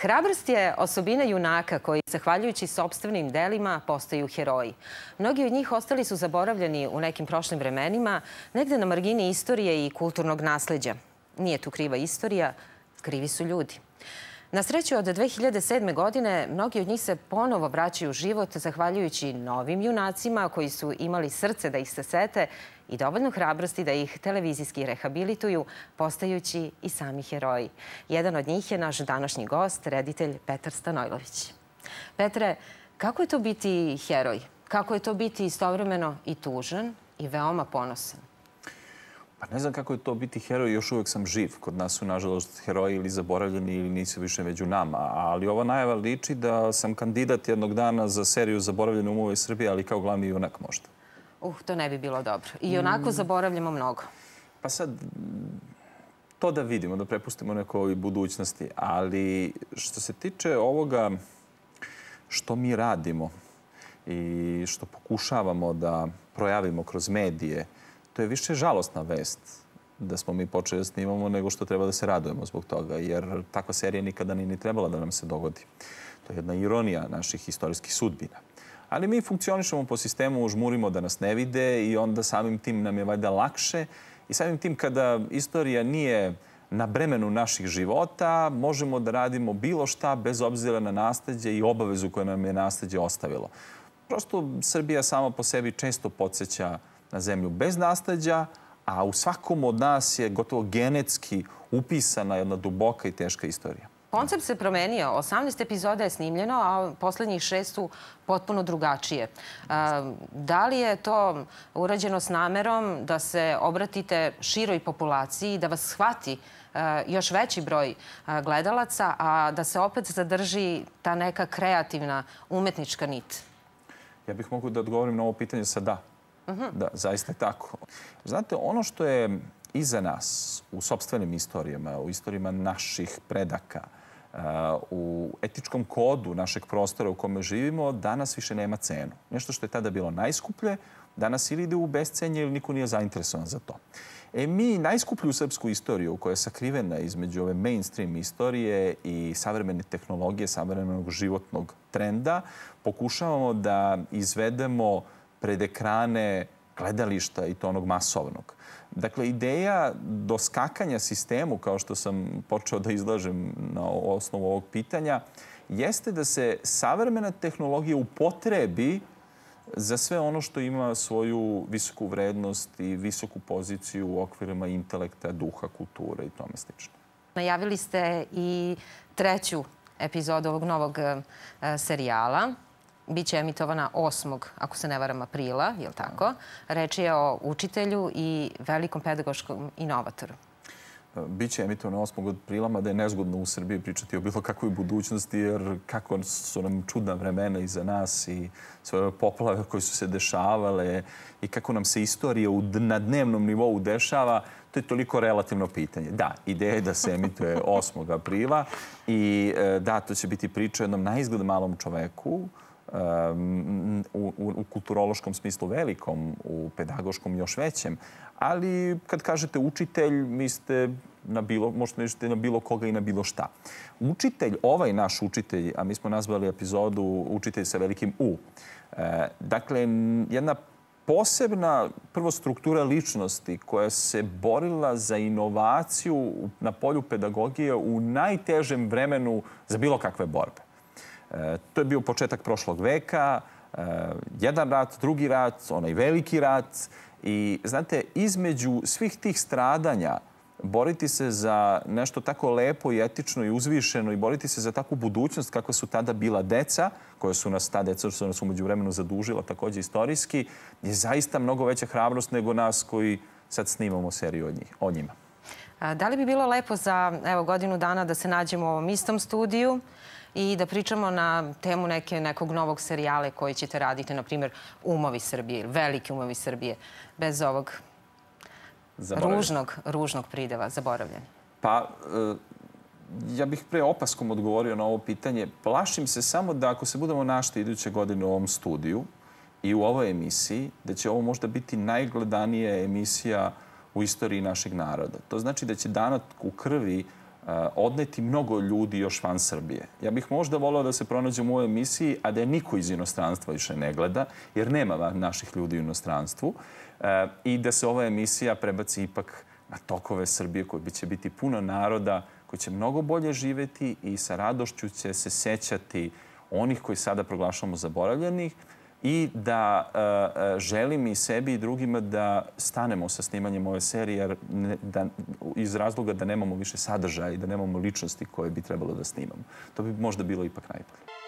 Hrabrost je osobina junaka koji, zahvaljujući sobstvenim delima, postaju heroji. Mnogi od njih ostali su zaboravljeni u nekim prošlim vremenima, negde na margini istorije i kulturnog nasleđa. Nije tu kriva istorija, krivi su ljudi. Na sreću od 2007. godine mnogi od njih se ponovo vraćaju u život zahvaljujući novim junacima koji su imali srce da ih se sete i dovoljno hrabrosti da ih televizijski rehabilituju, postajući i sami heroji. Jedan od njih je naš današnji gost, reditelj Petar Stanojlović. Petre, kako je to biti heroj? Kako je to biti istovremeno i tužan i veoma ponosan? Pa ne znam kako je to biti heroj, još uvek sam živ. Kod nas su, nažalost, heroji ili zaboravljeni ili nisu više među nama. Ali ova najava liči da sam kandidat jednog dana za seriju Zaboravljene umove Srbije, ali kao glavni junak možda. Uh, to ne bi bilo dobro. I onako mm. zaboravljamo mnogo. Pa sad, to da vidimo, da prepustimo nekoj budućnosti. Ali što se tiče ovoga što mi radimo i što pokušavamo da projavimo kroz medije, to je više žalostna vest da smo mi počeli da snimamo nego što treba da se radujemo zbog toga, jer takva serija nikada ni, ni trebala da nam se dogodi. To je jedna ironija naših istorijskih sudbina. Ali mi funkcionišemo po sistemu, žmurimo da nas ne vide i onda samim tim nam je valjda lakše i samim tim kada istorija nije na bremenu naših života, možemo da radimo bilo šta bez obzira na nastađe i obavezu koje nam je nastađe ostavilo. Prosto Srbija sama po sebi često podsjeća na zemlju bez nastađa, a u svakom od nas je gotovo genetski upisana jedna duboka i teška istorija. Koncept se promenio. 18 epizoda je snimljeno, a poslednjih šest su potpuno drugačije. Da li je to urađeno s namerom da se obratite široj populaciji, da vas shvati još veći broj gledalaca, a da se opet zadrži ta neka kreativna umetnička nit? Ja bih mogu da odgovorim na ovo pitanje sa da. Da, zaista je tako. Znate, ono što je iza nas u sobstvenim istorijama, u istorijama naših predaka, uh, u etičkom kodu našeg prostora u kome živimo, danas više nema cenu. Nešto što je tada bilo najskuplje, danas ili ide u bescenje ili niko nije zainteresovan za to. E, mi najskuplju srpsku istoriju koja je sakrivena između ove mainstream istorije i savremene tehnologije, savremenog životnog trenda, pokušavamo da izvedemo pred ekrane gledališta i to onog masovnog. Dakle, ideja doskakanja sistemu, kao što sam počeo da izlažem na osnovu ovog pitanja, jeste da se savremena tehnologija upotrebi za sve ono što ima svoju visoku vrednost i visoku poziciju u okvirima intelekta, duha, kulture i tome slično. Najavili ste i treću epizodu ovog novog e, serijala biće emitovana 8. ako se ne varam aprila, je li tako? Reč je o učitelju i velikom pedagoškom inovatoru. Biće emitovana 8. aprila, mada je nezgodno u Srbiji pričati o bilo kakvoj budućnosti, jer kako su nam čudna vremena iza nas i sve ove poplave koje su se dešavale i kako nam se istorija na dnevnom nivou dešava, to je toliko relativno pitanje. Da, ideja je da se emituje 8. aprila i e, da, to će biti priča o jednom naizgled malom čoveku, um, u, u kulturološkom smislu velikom, u pedagoškom još većem. Ali kad kažete učitelj, mislite na bilo, možete misliti na bilo koga i na bilo šta. Učitelj, ovaj naš učitelj, a mi smo nazvali epizodu učitelj sa velikim U, e, dakle, jedna posebna prvo struktura ličnosti koja se borila za inovaciju na polju pedagogije u najtežem vremenu za bilo kakve borbe. E, to je bio početak prošlog veka, e, jedan rat, drugi rat, onaj veliki rat i znate, između svih tih stradanja boriti se za nešto tako lepo i etično i uzvišeno i boriti se za takvu budućnost kakva su tada bila deca, koja su nas, ta deca su nas umeđu vremenu zadužila takođe istorijski, je zaista mnogo veća hrabrost nego nas koji sad snimamo seriju od, njih, od njima. Da li bi bilo lepo za evo, godinu dana da se nađemo u ovom istom studiju, i da pričamo na temu neke, nekog novog serijale koji ćete raditi, na primjer Umovi Srbije, Veliki umovi Srbije, bez ovog ružnog, ružnog prideva, zaboravljen. Pa, e, ja bih pre opaskom odgovorio na ovo pitanje. Plašim se samo da ako se budemo našli iduće godine u ovom studiju i u ovoj emisiji, da će ovo možda biti najgledanija emisija u istoriji našeg naroda. To znači da će danat u krvi odneti mnogo ljudi još van Srbije. Ja bih možda volao da se pronađem u ovoj emisiji, a da je niko iz inostranstva više ne gleda, jer nema naših ljudi u inostranstvu, i da se ova emisija prebaci ipak na tokove Srbije koji će biti puno naroda, koji će mnogo bolje živeti i sa radošću će se sećati onih koji sada proglašamo zaboravljenih i da uh, želim i sebi i drugima da stanemo sa snimanjem ove serije jer da, iz razloga da nemamo više sadržaja i da nemamo ličnosti koje bi trebalo da snimamo. To bi možda bilo ipak najbolje.